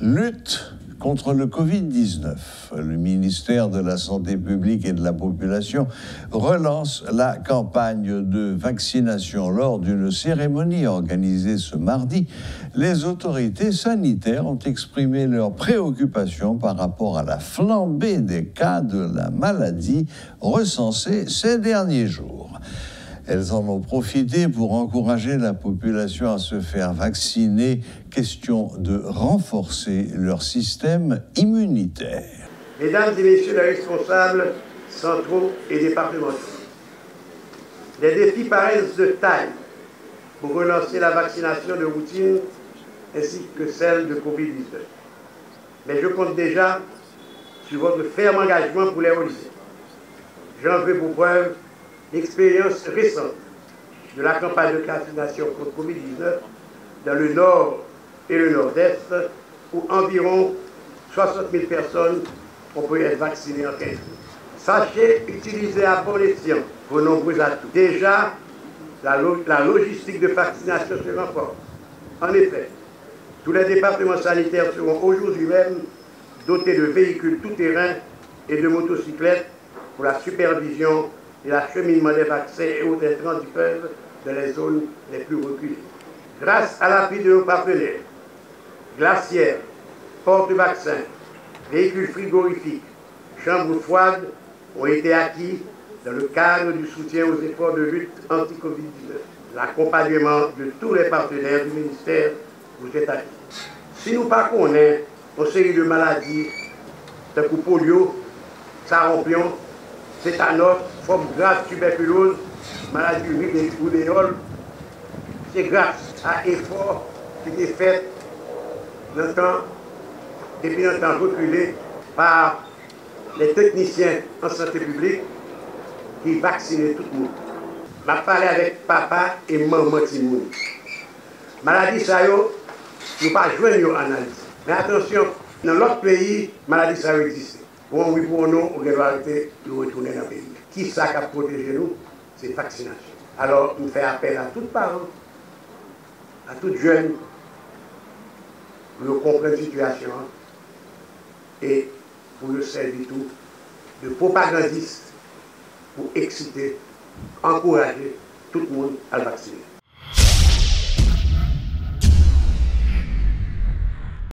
Lutte contre le Covid-19. Le ministère de la Santé publique et de la Population relance la campagne de vaccination lors d'une cérémonie organisée ce mardi. Les autorités sanitaires ont exprimé leurs préoccupations par rapport à la flambée des cas de la maladie recensés ces derniers jours. Elles en ont profité pour encourager la population à se faire vacciner, question de renforcer leur système immunitaire. Mesdames et messieurs les responsables centraux et départementaux, les défis paraissent de taille pour relancer la vaccination de routine ainsi que celle de Covid-19. Mais je compte déjà sur votre ferme engagement pour les réaliser. J'en veux pour preuve l'expérience récente de la campagne de vaccination contre Covid-19 dans le nord et le nord-est, où environ 60 000 personnes ont pu être vaccinées en 15 jours. Sachez utiliser à bon escient vos nombreux atouts. Déjà, la, la logistique de vaccination se renforce. En effet, tous les départements sanitaires seront aujourd'hui même dotés de véhicules tout-terrain et de motocyclettes pour la supervision et l'acheminement des vaccins et autres intrants du peuple dans les zones les plus reculées. Grâce à l'appui de nos partenaires, glacières, porte-vaccins, véhicules frigorifiques, chambres froides ont été acquis dans le cadre du soutien aux efforts de lutte anti-Covid-19. L'accompagnement de tous les partenaires du ministère vous est acquis. Si nous pas connaissons une série de maladies, telles que polio, sarampion, tétanos, forme grave tuberculose, maladie rubéole, c'est grâce à l'effort qui est fait depuis un temps reculé par les techniciens en santé publique qui vaccinaient tout le monde. Je parlé avec papa et maman Timoun. Maladie ça, nous pas en analyse. Mais attention, dans l'autre pays, maladie ça existe. Bon, oui, pour nous, on doit arrêter de retourner dans le pays. Qui ça qui a protégé nous? C'est vaccination. Alors, nous faisons appel à tous les parents, à tous les jeunes, pour comprendre la situation et pour le servir tout de propagandistes pour exciter, encourager tout le monde à le vacciner.